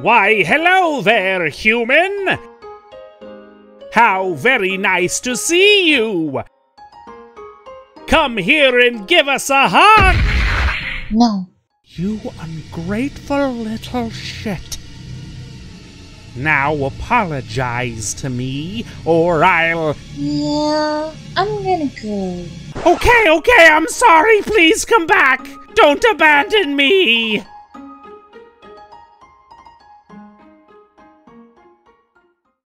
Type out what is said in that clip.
Why, hello there, human! How very nice to see you! Come here and give us a hug! No. You ungrateful little shit. Now apologize to me, or I'll. Yeah, I'm gonna go. Okay, okay, I'm sorry. Please come back. Don't abandon me.